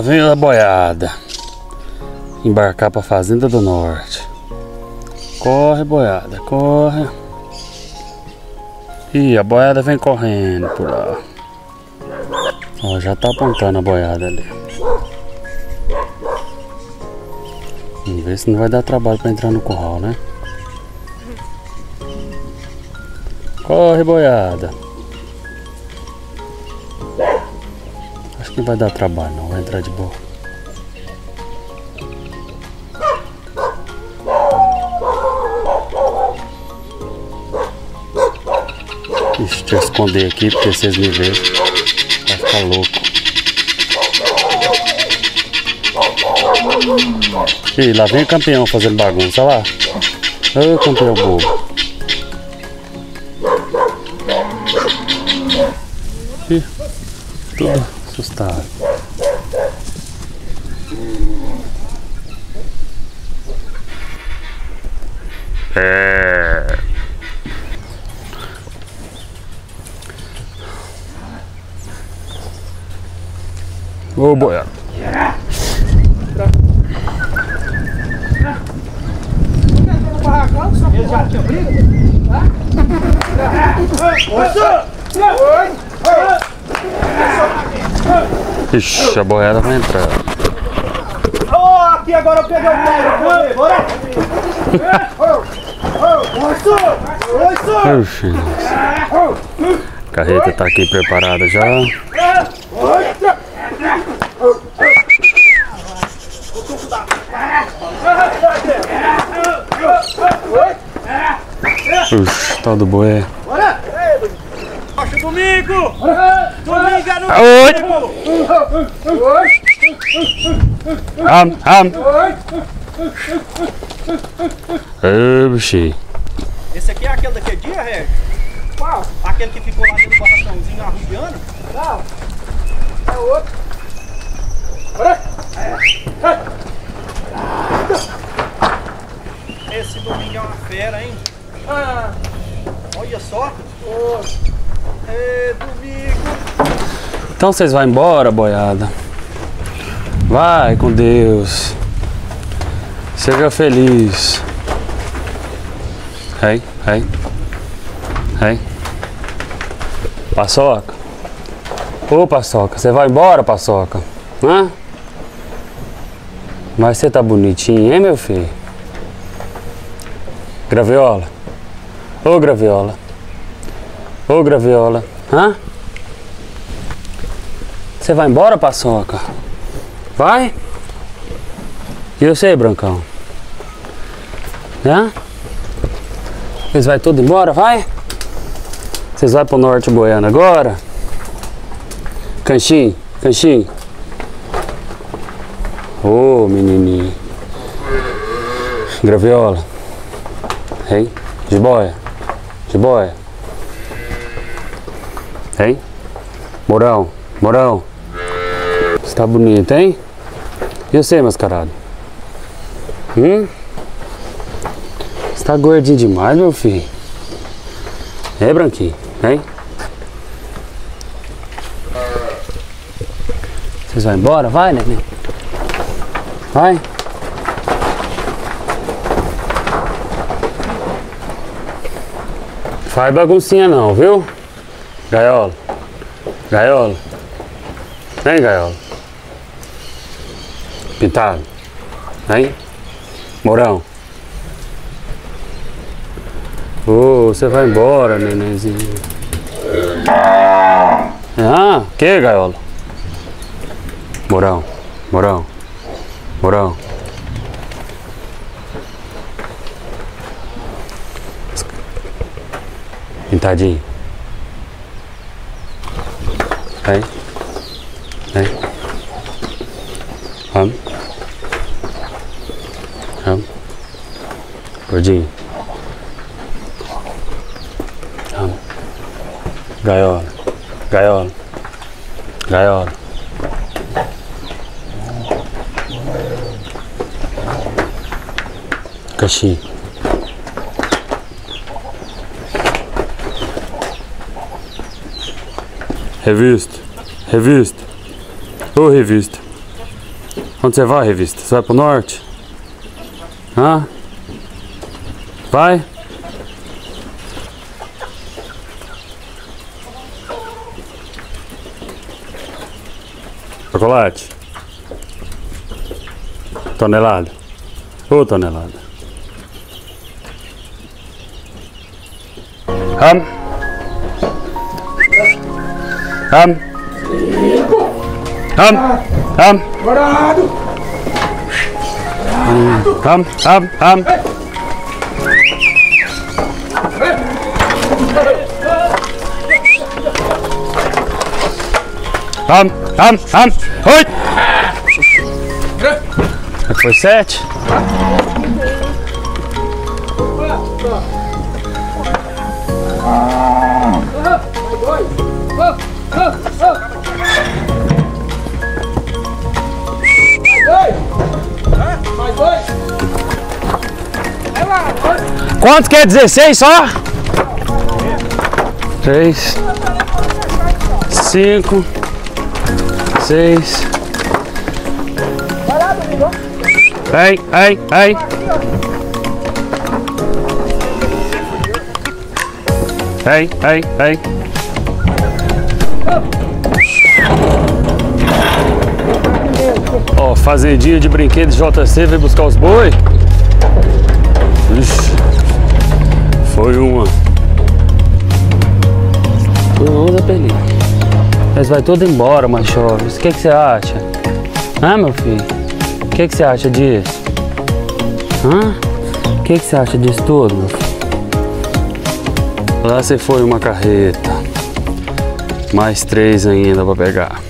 vem a boiada. Embarcar para Fazenda do Norte. Corre, boiada, corre. Ih, a boiada vem correndo por lá. Ó, já tá apontando a boiada ali. Vamos ver se não vai dar trabalho para entrar no curral, né? Corre, boiada. Não vai dar trabalho, não. Vai entrar de boa. Deixa eu esconder aqui porque vocês me verem. Vai ficar louco. Ih, lá vem o campeão fazendo bagunça, lá. Ô, campeão bobo. Ih, tudo assustado. É. Ô, boiado. Ele já tinha briga? Ixi, a boiada vai entrar. Ô, aqui agora eu peguei o pau, bora! Oxi. A carreta tá aqui preparada já. Oxi, tal do boi. Poxa, domingo! Domingo é no... Oi! Am, am. Oxi. Esse aqui é aquele daquele dia, Reg? Qual? Aquele que ficou lá dentro do barracãozinho arrubiando? Não. É outro. Esse domingo é uma fera, hein? Olha só. É domingo. Então vocês vão embora, boiada. Vai com Deus. Seja feliz. Hey, hey. Hey. Paçoca. Ô, Paçoca, você vai embora, Paçoca? Hã? Mas você tá bonitinho, hein, meu filho? Graviola. Ô, Graviola. Ô, Graviola. Hã? Você vai embora, Paçoca? Vai? E você, Brancão? Hã? Vocês vai tudo embora? Vai? Vocês vão pro norte Goiano agora? Canchim, Canchim. Ô, oh, menininho. Graviola. Hein? Jiboia. Jiboia. Hein? Morão. Morão. Tá bonito, hein? E você, mascarado? Hum? Você tá gordinho demais, meu filho. É, Branquinho? Hein? Vocês vão embora? Vai, neném. Vai. Faz baguncinha não, viu? Gaiola. Gaiola. Vem, gaiola. Pintado. Vem. Mourão. Ô, você vai embora, nenenzinho. Ah, que, gaiola? Mourão. Mourão. Mourão. Pintadinho. Vem. Vem. Vamos. Vamos. Gordinho. Vamos. Gaiola. Gaiola. Gaiola. Caxi. Revista. Revista. Ô revista. Onde você vai, revista? Você vai pro norte? Hã? Vai? Chocolate. Tonelada. Ô tonelada. Ham. Ham. Ham. Ham. Dourado! Ham. Ham. Ham. Am, am, am. Oi! Foi sete. Quanto que é 16 só? 3 5 vocês. ei, ei, ei. ei, ei, ei. Ó, oh, fazer dia de brinquedos JC, vem buscar os boi. Ixi, foi uma. Uma da pelinha. Mas vai tudo embora, mas chove. O que, que você acha? Hã, meu filho? O que, que você acha disso? Hã? O que, que você acha disso tudo, meu filho? Lá você foi uma carreta. Mais três ainda pra pegar.